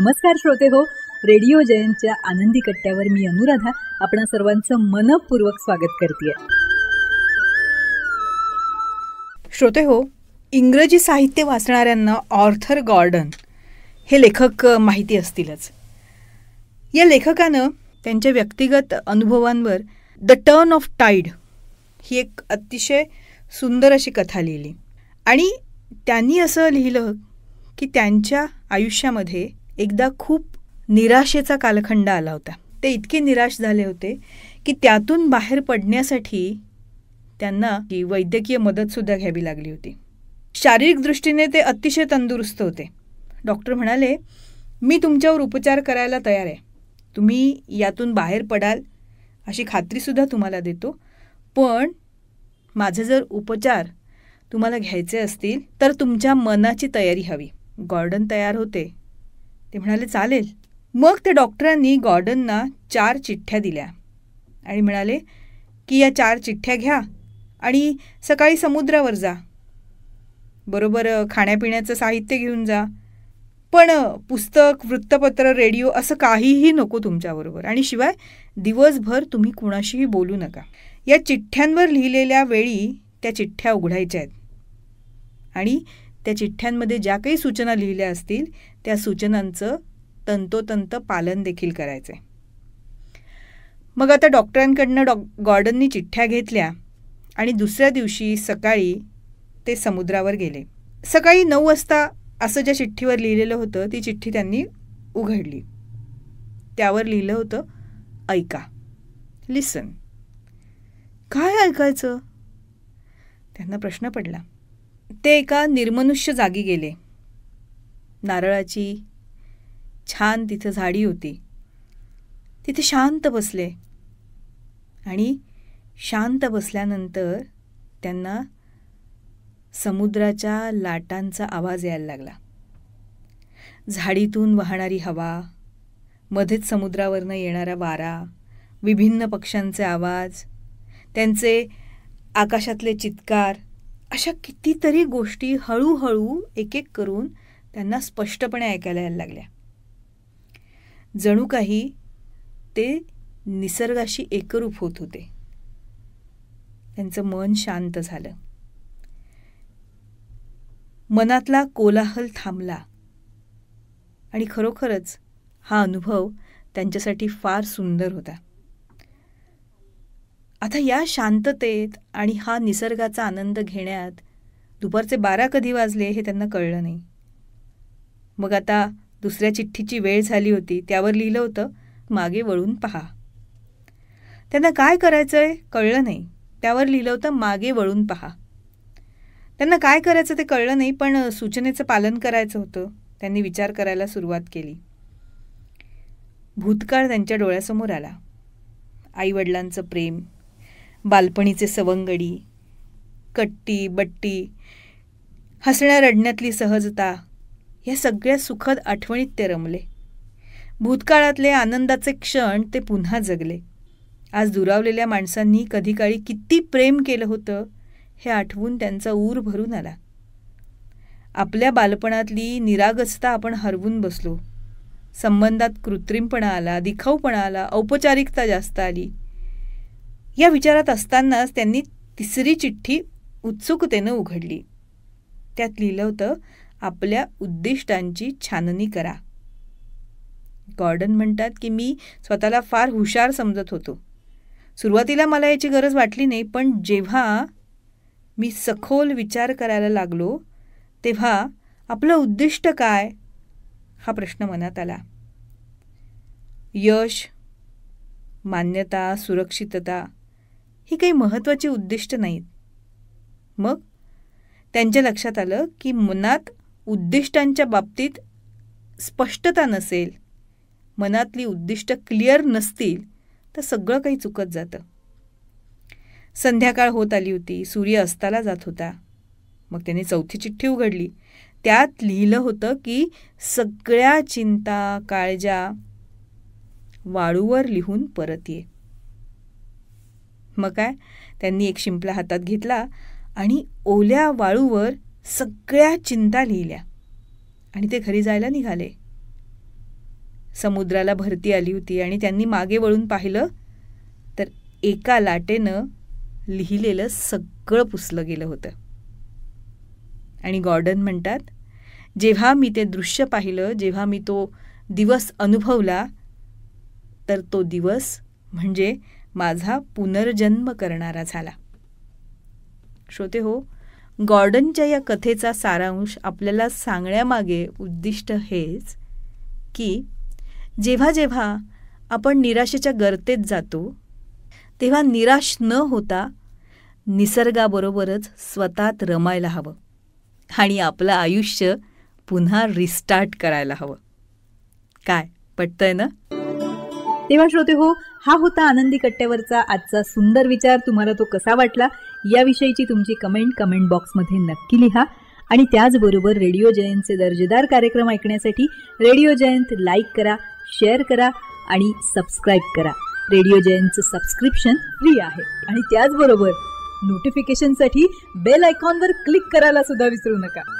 नमस्कार श्रोते हो रेडिओ जयंतच्या आनंदी कट्ट्यावर मी अनुराधा आपणा सर्वांचं मनपूर्वक स्वागत करते श्रोते हो इंग्रजी साहित्य वाचणाऱ्यांना ऑर्थर गॉर्डन हे लेखक माहिती असतीलच. या लेखकानं त्यांच्या व्यक्तिगत अनुभवांवर द टर्न ऑफ टाईड ही एक अतिशय सुंदर अशी कथा लिहिली. आणि त्यांनी असं लिहिलं की त्यांच्या आयुष्यामध्ये एकदा खूप निराशेचा कालखंड आला होता. ते इतके निराश झाले होते की त्यातून बाहेर पडण्यासाठी त्यांना ही वैद्यकीय मदतसुद्धा घ्यावी लागली होती. शारीरिक दृष्टीने ते अतिशय तंदुरुस्त होते. डॉक्टर म्हणाले मी तुमच्यावर उपचार करायला तयार आहे. तुम्ही यातून बाहेर पडाल अशी खात्रीसुद्धा तुम्हाला देतो. पण माझे जर उपचार तुम्हाला घ्यायचे असतील तर तुमच्या मनाची तयारी हवी. गॉर्डन तयार होते. ते म्हणाले चालेल. मग त्या डॉक्टरांनी गॉर्डनना चार चिठ्ठ्या दिल्या. आणि म्हणाले की या चार चिठ्ठ्या घ्या आणि सकाळी समुद्रावर जा. बरोबर खाण्यापिण्याचं साहित्य घेऊन जा. पण पुस्तक वृत्तपत्र रेडिओ असं काहीही नको तुमच्याबरोबर. आणि शिवाय दिवसभर तुम्ही कुणाशीही बोलू नका. या चिठ्ठ्यांवर लिहिलेल्या वेळी त्या चिठ्ठ्या उघडायच्या आहेत. आणि त्या चिठ्ठ्यांमध्ये ज्या काही सूचना लिहिल्या असतील त्या सूचनांचं तंतोतंत पालन देखील करायचं आहे मग आता डॉक्टरांकडनं डॉ गॉर्डननी चिठ्ठ्या घेतल्या आणि दुसऱ्या दिवशी सकाळी ते समुद्रावर गेले. सकाळी नऊ वाजता असं ज्या चिठ्ठीवर लिहिलेलं होतं ती चिठ्ठी त्यांनी उघडली. त्यावर लिहिलं होतं ऐका. लिसन. काय ऐकायचं? त्यांना प्रश्न पडला. ते एका निर्मनुष्य जागी गेले. नारळाची छान तिथं झाडी होती. तिथे शांत बसले. आणि शांत बसल्यानंतर त्यांना समुद्राच्या लाटांचा आवाज यायला लागला. झाडीतून वाहणारी हवा मध्येच समुद्रावरनं येणारा वारा विभिन्न पक्ष्यांचे आवाज त्यांचे आकाशातले चित्कार अशा कितीतरी गोष्टी हळूहळू एक एक करून त्यांना स्पष्टपणे ऐकायला यायला लागल्या. जणू काही ते निसर्गाशी एकरूप होत होते. त्यांचं मन शांत झालं. मनातला कोलाहल थांबला. आणि खरोखरच हा अनुभव त्यांच्यासाठी फार सुंदर होता. आता या शांततेत आणि हा निसर्गाचा आनंद घेण्यात दुपारचे बारा कधी वाजले हे त्यांना कळलं नाही. मग आता दुसऱ्या चिठ्ठीची वेळ झाली होती त्यावर लिहिलं होतं मागे वळून पहा. त्यांना काय करायचं आहे कळलं नाही त्यावर लिहिलं होतं मागे वळून पहा. त्यांना काय करायचं ते कळलं नाही पण सूचनेचं पालन करायचं होतं त्यांनी विचार करायला सुरुवात केली. भूतकाळ त्यांच्या डोळ्यासमोर आला. आईवडिलांचं प्रेम बालपणीचे सवंगडी कट्टी बट्टी हसण्या रडण्यातली सहजता या सगळ्या सुखद आठवणीत ते रमले. भूतकाळातले आनंदाचे क्षण ते पुन्हा जगले. आज दुरावलेल्या माणसांनी कधीकाळी किती प्रेम केलं होतं हे आठवून त्यांचा ऊर भरून आला. आपल्या बालपणातली निरागसता आपण हरवून बसलो. संबंधात कृत्रिमपणा आला दिखाऊपणा आला औपचारिकता जास्त आली. या विचारात असतानाच त्यांनी तिसरी चिठ्ठी उत्सुकतेनं उघडली. त्यात लिहिलं होतं आपल्या उद्दिष्टांची छाननी करा. गॉर्डन म्हणतात की मी स्वतःला फार हुशार समजत होतो. सुरुवातीला मला याची गरज वाटली नाही पण जेव्हा मी सखोल विचार करायला लागलो तेव्हा आपलं उद्दिष्ट काय? हा प्रश्न मनात आला. यश मान्यता सुरक्षितता ही काही महत्त्वाची उद्दिष्ट नाहीत. मग? त्यांच्या लक्षात आलं की मनात उद्दिष्टांच्या बाबतीत स्पष्टता नसेल मनातली उद्दिष्ट क्लिअर नसतील तर सगळं काही चुकत जातं. संध्याकाळ होत आली होती सूर्य अस्ताला जात होता. मग त्याने चौथी चिठ्ठी उघडली. त्यात लिहिलं होतं की सगळ्या चिंता काळजा वाळूवर लिहून परत ये. मग काय त्यांनी एक शिंपला हातात घेतला आणि ओल्या वाळूवर सगळ्या चिंता लिहिल्या. आणि ते घरी जायला निघाले. समुद्राला भरती आली होती आणि त्यांनी मागे वळून पाहिलं तर एका लाटेनं लिहिलेलं सगळं पुसलं गेलं होतं. आणि गॉर्डन म्हणतात जेव्हा मी ते दृश्य पाहिलं जेव्हा मी तो दिवस अनुभवला तर तो दिवस म्हणजे माझा पुनर्जन्म करणारा झाला. श्रोते हो गॉर्डनच्या या कथेचा सारांश आपल्याला सांगण्यामागे उद्दिष्ट हेच की जेव्हा जेव्हा आपण निराशेच्या गर्तेत जातो तेव्हा निराश न होता निसर्गाबरोबरच स्वतःत रमायला हवं आणि आपलं आयुष्य पुन्हा रिस्टार्ट करायला हवं. काय? पटतंय ना? तेव्हा श्रोते हो हा होता आनंदी कट्ट्यावरचा आजचा सुंदर विचार. तुम्हाला तो कसा वाटला? याविषयीची तुमची कमेंट कमेंट बॉक्समध्ये नक्की लिहा. आणि त्याचबरोबर रेडिओ जयंतचे दर्जेदार कार्यक्रम ऐकण्यासाठी रेडिओ जयंत लाईक करा शेअर करा आणि सबस्क्राईब करा. रेडिओ जयंतचं सबस्क्रिप्शन फ्री आहे. आणि त्याचबरोबर नोटिफिकेशनसाठी बेल आयकॉनवर क्लिक करायला सुद्धा विसरू नका.